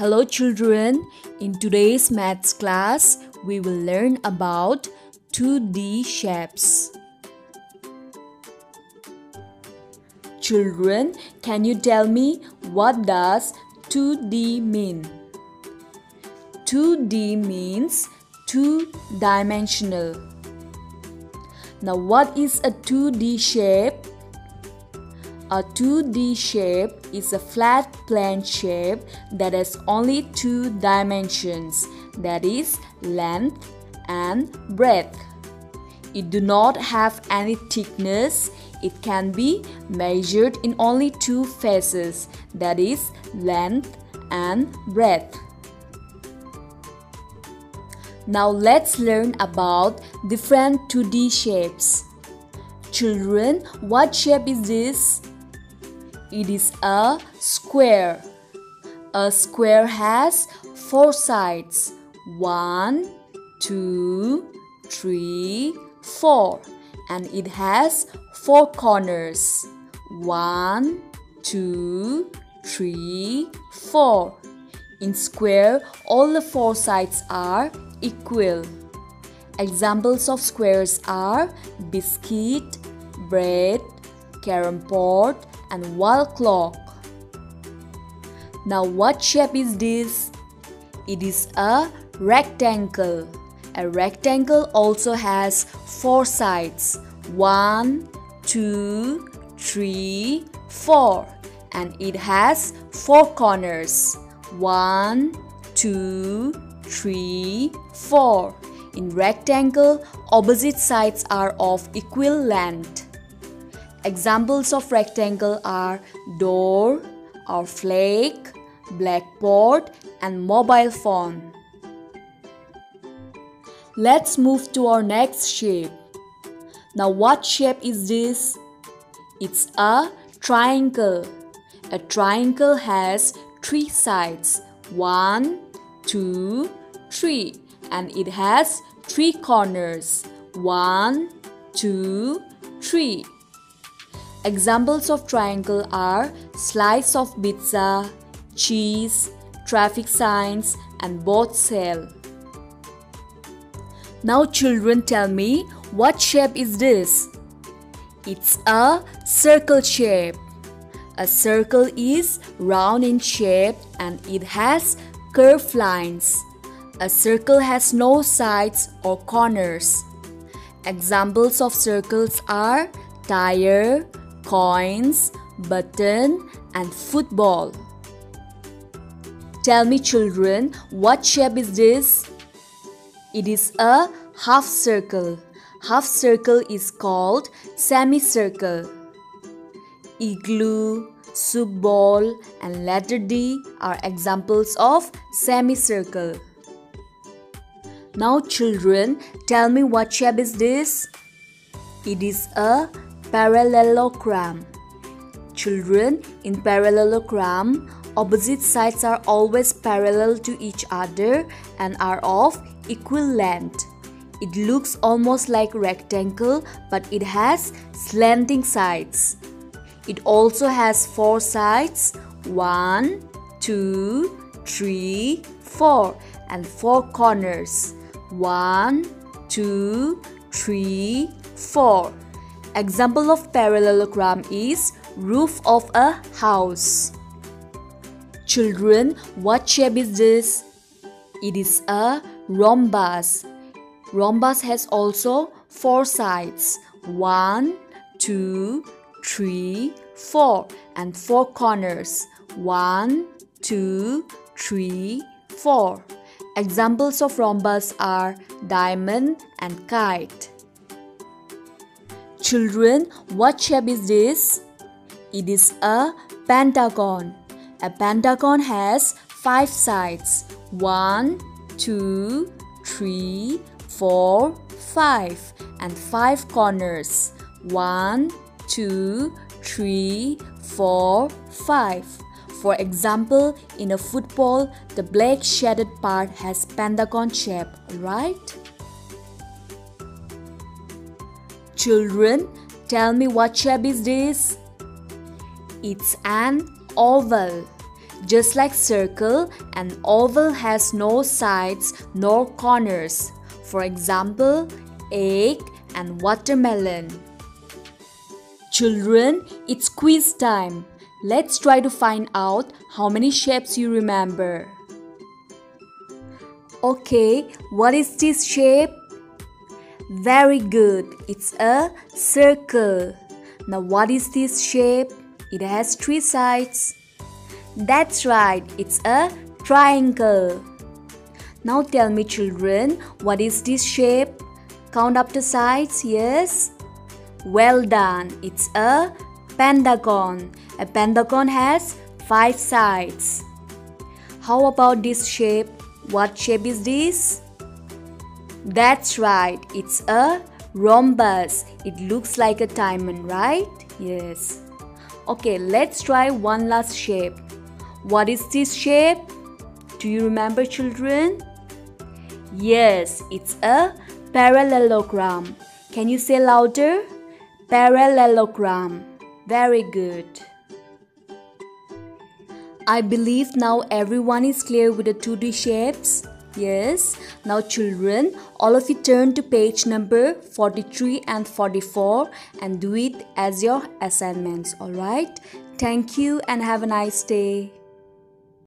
Hello children, in today's maths class we will learn about 2D shapes. Children, can you tell me what does 2D mean? 2D means two-dimensional. Now what is a 2D shape? A 2D shape is a flat plane shape that has only two dimensions that is length and breadth. It do not have any thickness. It can be measured in only two faces that is length and breadth. Now let's learn about different 2D shapes. Children, what shape is this? It is a square. A square has four sides. One, two, three, four. And it has four corners. One, two, three, four. In square, all the four sides are equal. Examples of squares are biscuit, bread, carom board, and wall clock. Now what shape is this? It is a rectangle. A rectangle also has four sides. One, two, three, four. And it has four corners. One, two, three, four. In rectangle, opposite sides are of equal length. Examples of rectangle are door, or flake, blackboard, and mobile phone. Let's move to our next shape. Now what shape is this? It's a triangle. A triangle has three sides. One, two, three. And it has three corners. One, two, three. Examples of triangle are slice of pizza, cheese, traffic signs, and boat sail. Now children tell me what shape is this? It's a circle shape. A circle is round in shape and it has curved lines. A circle has no sides or corners. Examples of circles are tire, coins, button, and football. Tell me, children, what shape is this? It is a half circle. Half circle is called semicircle. Igloo, soup ball, and letter D are examples of semicircle. Now, children, tell me what shape is this? It is a Parallelogram. Children, in parallelogram, opposite sides are always parallel to each other and are of equal length. It looks almost like rectangle but it has slanting sides. It also has four sides, one, two, three, four, and four corners, one, two, three, four. Example of parallelogram is roof of a house. Children, what shape is this? It is a rhombus. Rhombus has also four sides. One, two, three, four, and four corners. One, two, three, four. Examples of rhombus are diamond and kite. Children, what shape is this? It is a pentagon. A pentagon has five sides. One, two, three, four, five, and five corners. One, two, three, four, five. For example, in a football, the black shaded part has pentagon shape, right? Children, tell me what shape is this? It's an oval. Just like circle, an oval has no sides nor corners. For example, egg and watermelon. Children, it's quiz time. Let's try to find out how many shapes you remember. Okay, what is this shape? Very good, it's a circle. Now what is this shape? It has three sides. That's right, it's a triangle. Now tell me children, what is this shape? Count up the sides, yes? Well done, it's a pentagon. A pentagon has five sides. How about this shape? What shape is this? That's right, it's a rhombus. It looks like a diamond, right? Yes. Okay, let's try one last shape. What is this shape? Do you remember children? Yes, it's a parallelogram. Can you say louder? Parallelogram. Very good. I believe now everyone is clear with the 2D shapes. Yes. Now children, all of you turn to page number 43 and 44 and do it as your assignments. Alright. Thank you and have a nice day.